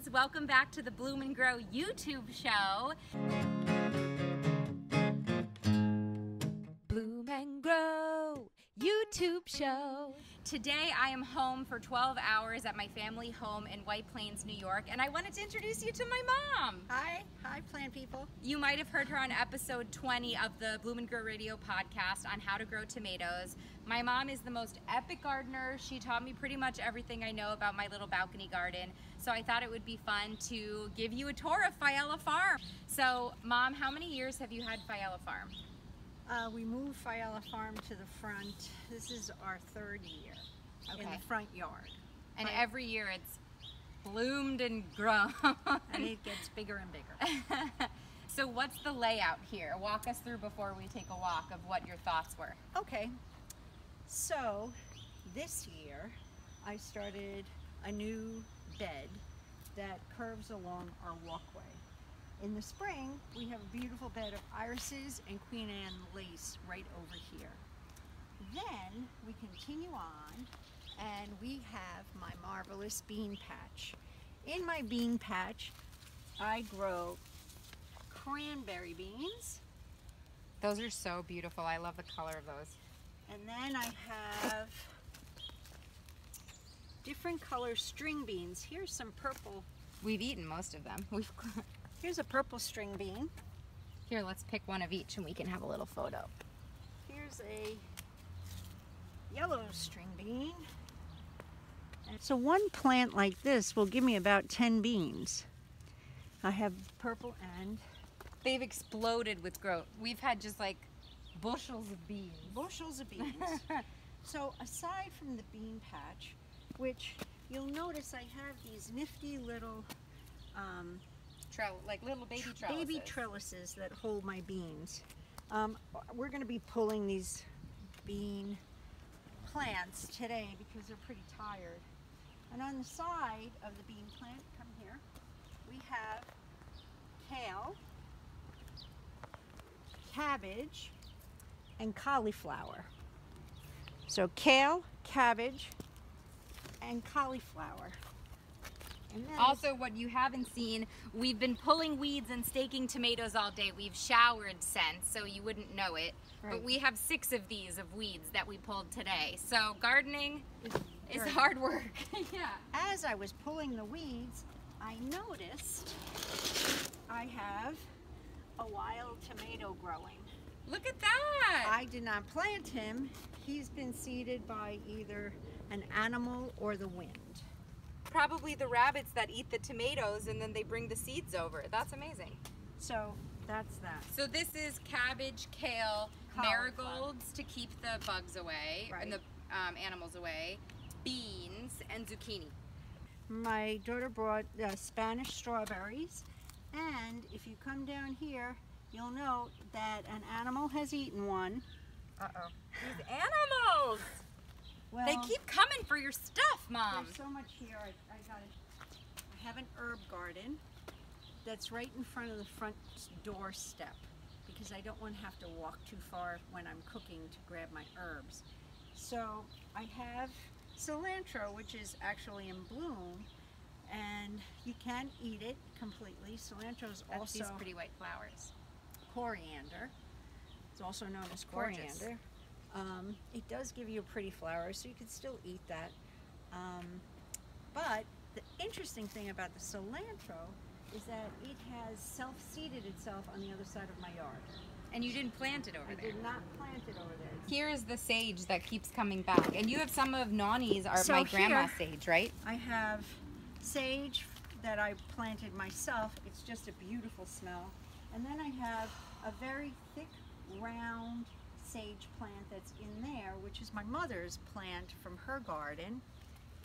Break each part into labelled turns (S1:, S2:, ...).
S1: friends. Welcome back to the Bloom and Grow YouTube show.
S2: Bloom and Grow YouTube show.
S1: Today I am home for 12 hours at my family home in White Plains, New York, and I wanted to introduce you to my mom.
S3: Hi, hi plant people.
S1: You might have heard her on episode 20 of the Bloom and Grow Radio podcast on how to grow tomatoes. My mom is the most epic gardener. She taught me pretty much everything I know about my little balcony garden. So I thought it would be fun to give you a tour of Failla Farm. So, mom, how many years have you had Failla Farm?
S3: Uh, we moved Failla Farm to the front. This is our third year in the front yard.
S1: And
S3: Right.
S1: every year it's bloomed and grown.
S3: And it gets bigger and bigger.
S1: so what's the layout here? Walk us through before we take a walk of what your thoughts were.
S3: Okay, so this year I started a new bed that curves along our walkway. In the spring, we have a beautiful bed of irises and Queen Anne lace right over here. Then we continue on and we have my marvelous bean patch. In my bean patch, I grow cranberry beans,
S1: Those are so beautiful. I love the color of those.
S3: and then I have different color string beans. Here's some purple.
S1: We've eaten most of them. We've
S3: Here's a purple string bean.
S1: Here, let's pick one of each and we can have a little photo.
S3: Here's a yellow string bean. So one plant like this will give me about 10 beans. I have purple and
S1: They've exploded with growth. We've had just like bushels of beans.
S3: bushels of beans. so aside from the bean patch, which you'll notice I have these nifty little um,
S1: Trell, like little baby trellises.
S3: baby trellises that hold my beans. Um, we're going to be pulling these bean plants today because they're pretty tired. And on the side of the bean plant, come here, we have kale, cabbage, and cauliflower. So kale, cabbage, and cauliflower.
S1: Also, what you haven't seen, we've been pulling weeds and staking tomatoes all day. We've showered since, so you wouldn't know it. But we have six of these of weeds that we pulled today. So gardening is hard work. yeah.
S3: as I was pulling the weeds, I noticed I have a wild tomato growing.
S1: Look at that.
S3: I did not plant him. He's been seeded by either an animal or the wind.
S1: Probably the rabbits that eat the tomatoes and then they bring the seeds over. That's amazing.
S3: So that's that.
S1: So this is cabbage, kale, marigolds to keep the bugs away and the um, animals away, beans, and zucchini.
S3: My daughter brought uh, Spanish strawberries, and if you come down here, you'll note that an animal has eaten one.
S1: Uh-oh. These animals!
S3: Well,
S1: They keep coming for your stuff, Mom.
S3: There's so much here. I, I got it. I have an herb garden that's right in front of the front doorstep because I don't want to have to walk too far when I'm cooking to grab my herbs. So I have cilantro, which is actually in bloom, and you can eat it completely. Cilantro is
S1: That's these
S3: also
S1: pretty white flowers.
S3: coriander. It's also known as
S1: Gorgeous.
S3: Um, it does give you a pretty flower, so you can still eat that. Um, but the interesting thing about the cilantro is that it has self-seeded itself on the other side of my yard.
S1: And you didn't plant it over there.
S3: I
S1: there.
S3: did not plant it over there.
S1: Here is the sage that keeps coming back. And you have some of Nani's, our,
S3: So
S1: my grandma's sage, right?
S3: I have sage that I planted myself. It's just a beautiful smell. And then I have a very thick, round sage plant that's in there, which is my mother's plant from her garden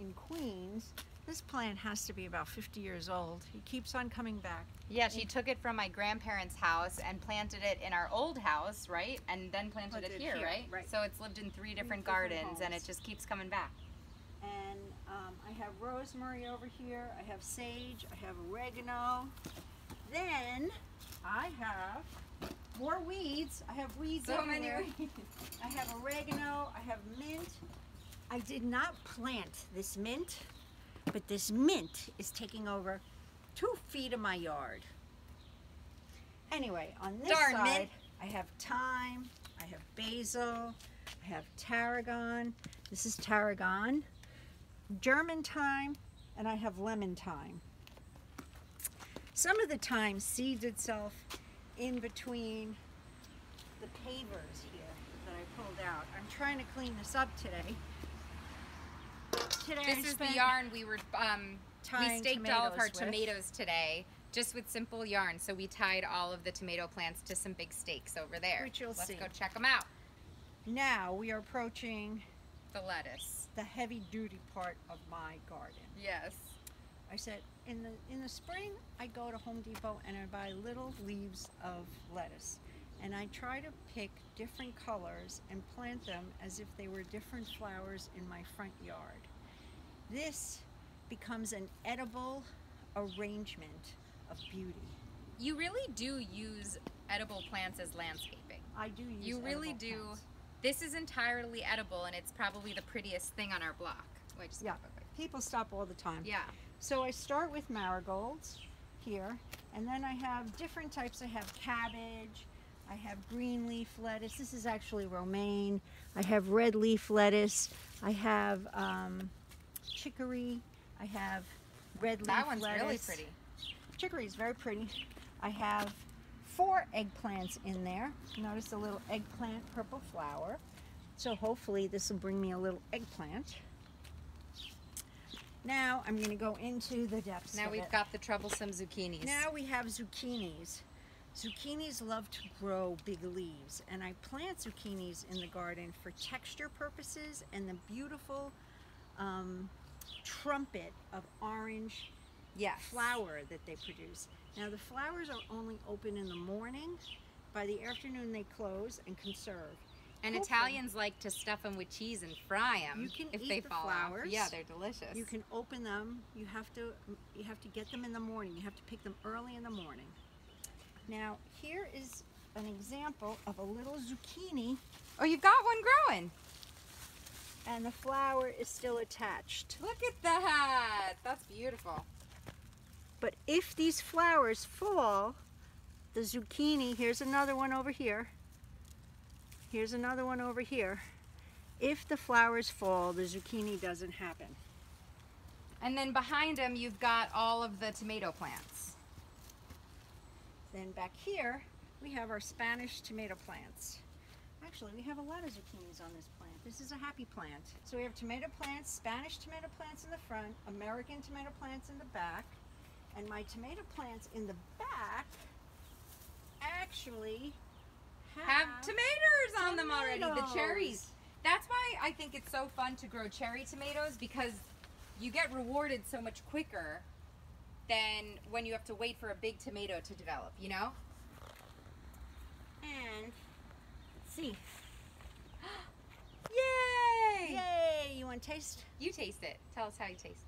S3: in Queens. This plant has to be about 50 years old. He keeps on coming back.
S1: Yeah, she took it from my grandparents' house and planted it in our old house, right? And then planted
S3: Planted
S1: it here,
S3: here,
S1: right?
S3: right.
S1: So it's lived in three different
S3: different
S1: gardens and it just keeps coming back.
S3: And um, I have rosemary over here. I have sage. I have oregano. Then I have more weeds. I have weeds
S1: So many weeds.
S3: I have oregano. I have mint. I did not plant this mint, but this mint is taking over two feet of my yard. Anyway, on this
S1: Darn,
S3: side,
S1: Mint.
S3: I have thyme, I have basil, I have tarragon. This is tarragon, German thyme, and I have lemon thyme. Some of the thyme seeds itself in between the pavers here that I pulled out. I'm trying to clean this up today. Today I
S1: This is the yarn we were um, we staked all of our
S3: tomatoes with.
S1: tomatoes today just with simple yarn. So we tied all of the tomato plants to some big stakes over there.
S3: Which you'll
S1: Let's
S3: see.
S1: go check them out.
S3: Now we are approaching
S1: The lettuce.
S3: the heavy duty part of my garden.
S1: Yes.
S3: I said in the in the spring I go to Home Depot and I buy little leaves of lettuce and I try to pick different colors and plant them as if they were different flowers in my front yard. This becomes an edible arrangement of beauty.
S1: You really do use edible plants as landscaping.
S3: I do use
S1: You really do.
S3: plants.
S1: This is entirely edible and it's probably the prettiest thing on our block. Wait, just
S3: Yeah. People stop all the time.
S1: Yeah.
S3: So I start with marigolds here, and then I have different types. I have cabbage, I have green leaf lettuce. This is actually romaine. I have red leaf lettuce. I have um, chicory. I have red leaf
S1: That one's
S3: lettuce.
S1: really pretty.
S3: Chicory is very pretty. I have four eggplants in there. Notice a little eggplant purple flower. So hopefully this will bring me a little eggplant. Now I'm going to go into the depths.
S1: Now we've
S3: it.
S1: got the troublesome zucchinis.
S3: Now we have zucchinis. Zucchinis love to grow big leaves, and I plant zucchinis in the garden for texture purposes and the beautiful um, trumpet of orange
S1: yes.
S3: flower that they produce. Now the flowers are only open in the morning. By the afternoon they close and conserve.
S1: And Italians like to stuff them with cheese and fry them
S3: You can
S1: if
S3: eat
S1: they
S3: the
S1: fall
S3: flowers.
S1: off. Yeah, they're delicious.
S3: You can open them. You have to you have to get them in the morning. You have to pick them early in the morning. Now here is an example of a little zucchini
S1: Oh, you've got one growing.
S3: and the flower is still attached.
S1: Look at that. That's beautiful.
S3: But if these flowers fall, the zucchini, here's another one over here. Here's another one over here. If the flowers fall, the zucchini doesn't happen.
S1: And then behind them, you've got all of the tomato plants.
S3: Then back here, we have our Spanish tomato plants. Actually, we have a lot of zucchinis on this plant. This is a happy plant. So we have tomato plants, Spanish tomato plants in the front, American tomato plants in the back, and my tomato plants in the back actually have,
S1: Have tomatoes on them already. The cherries. That's why I think it's so fun to grow cherry tomatoes because you get rewarded so much quicker than when you have to wait for a big tomato to develop, you know?
S3: And let's see.
S1: Yay!
S3: Yay! You want to taste?
S1: You taste it. Tell us how you taste.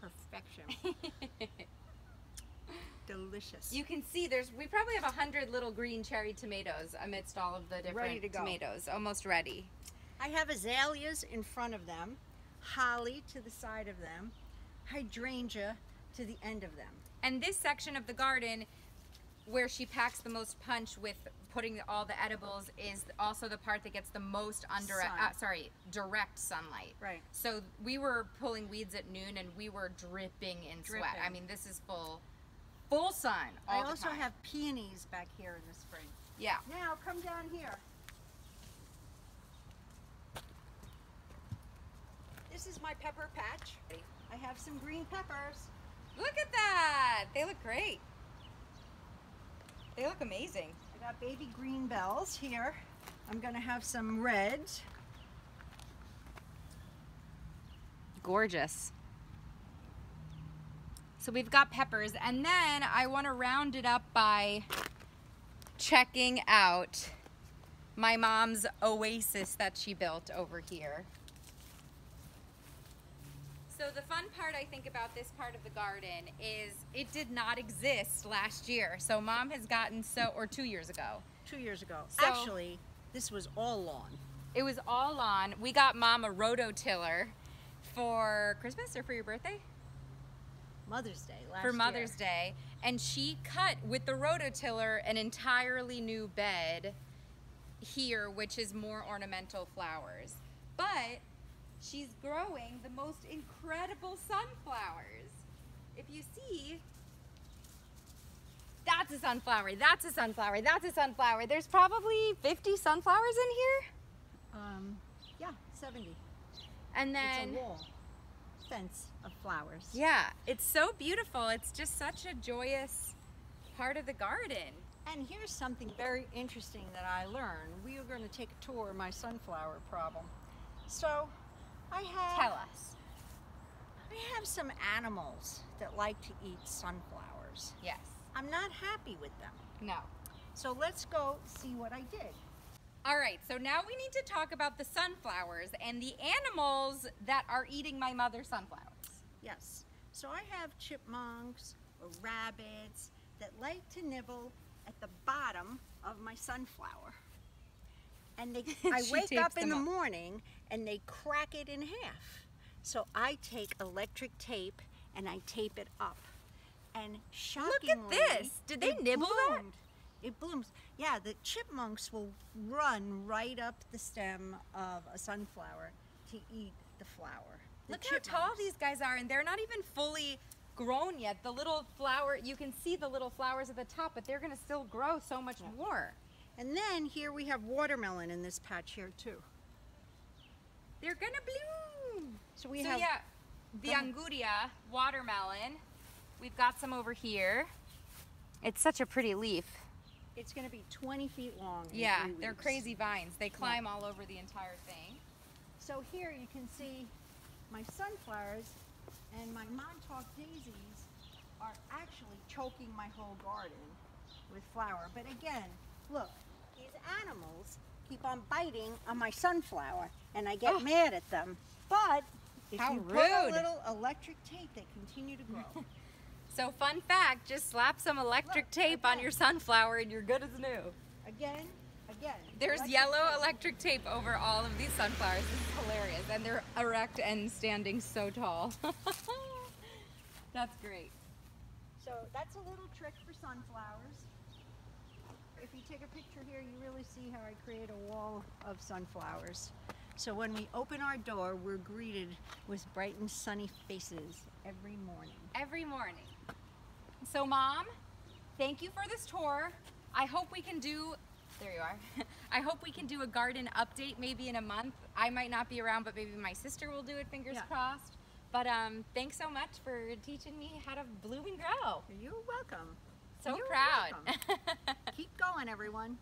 S3: Perfection. Delicious.
S1: You can see there's we probably have a hundred little green cherry tomatoes amidst all of the different
S3: Ready to go.
S1: tomatoes, almost ready.
S3: I have azaleas in front of them, holly to the side of them, hydrangea to the end of them.
S1: And this section of the garden, where she packs the most punch with putting all the edibles, is also the part that gets the most under uh, sorry direct sunlight.
S3: Right.
S1: So we were pulling weeds at noon, and we were dripping in sweat. I mean, this is full, full sun
S3: I also have peonies back here in the spring.
S1: yeah.
S3: Now come down here. This is my pepper patch. I have some green peppers.
S1: Look at that! They look great. They look amazing.
S3: I got baby green bells here. I'm gonna have some reds.
S1: gorgeous. So we've got peppers, and then I want to round it up by checking out my mom's oasis that she built over here. So the fun part I think about this part of the garden is it did not exist last year. So mom has gotten so, or two years ago.
S3: Two years ago.
S1: So-
S3: Actually, this was all lawn.
S1: It was all on. We got mom a rototiller for Christmas or for your birthday?
S3: Mother's Day last
S1: for Mother's
S3: year.
S1: Day, and she cut with the rototiller an entirely new bed here, which is more ornamental flowers. But she's growing the most incredible sunflowers. If you see, that's a sunflower, that's a sunflower, that's a sunflower. There's probably 50 sunflowers in here.
S3: Um, yeah, 70.
S1: And then
S3: it's a wall fence of flowers.
S1: Yeah, it's so beautiful. It's just such a joyous part of the garden.
S3: And here's something very interesting that I learned. We are going to take a tour of my sunflower problem. So, I have
S1: Tell us.
S3: I have some animals that like to eat sunflowers.
S1: Yes.
S3: I'm not happy with them.
S1: No.
S3: So let's go see what I did.
S1: All right, so now we need to talk about the sunflowers and the animals that are eating my mother's sunflowers.
S3: Yes. So I have chipmunks or rabbits that like to nibble at the bottom of my sunflower. And they, I wake up in the
S1: up.
S3: morning and they crack it in half. So I take electric tape and I tape it up. And shockingly, look at
S1: this. Did they nibble that?
S3: It blooms. Yeah, the chipmunks will run right up the stem of a sunflower to eat the flower. The
S1: Look how tall these guys are, and they're not even fully grown yet. The little flower, you can see the little flowers at the top, but they're gonna still grow so much more.
S3: And then here we have watermelon in this patch here too.
S1: They're gonna bloom.
S3: So we
S1: so
S3: have
S1: yeah, the anguria watermelon. We've got some over here. It's such a pretty leaf.
S3: It's going to be 20 feet long.
S1: Yeah, they're crazy vines. They climb all over the entire thing.
S3: So here you can see my sunflowers and my Montauk daisies are actually choking my whole garden with flower. But again, look, these animals keep on biting on my sunflower and I get
S1: Oh.
S3: mad at them. But if
S1: How
S3: you put a little electric tape, they continue to grow.
S1: So fun fact, just slap some electric
S3: Look,
S1: tape on your sunflower and you're good as new.
S3: again, again.
S1: There's
S3: electric
S1: yellow
S3: tape.
S1: electric tape over all of these sunflowers. This is hilarious. And they're erect and standing so tall. That's great.
S3: So that's a little trick for sunflowers. If you take a picture here, you really see how I create a wall of sunflowers. So when we open our door, we're greeted with bright and sunny faces every morning.
S1: Every morning. So mom, thank you for this tour. I hope we can do there you are. I hope we can do a garden update maybe in a month. I might not be around, but maybe my sister will do it, fingers
S3: Yeah.
S1: crossed. But um, thanks so much for teaching me how to bloom and grow.
S3: You're welcome.
S1: So
S3: You're
S1: proud.
S3: welcome. Keep going, everyone.